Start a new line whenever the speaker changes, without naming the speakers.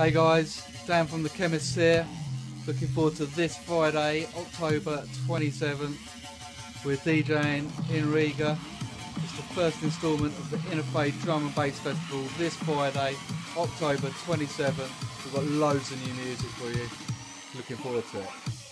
Hey guys, Dan from the Qemists here. Looking forward to this Friday, October 27th. We're DJing in Riga. It's the first instalment of the InnerFade Drum and Bass Festival this Friday, October 27th. We've got loads of new music for you. Looking forward to it.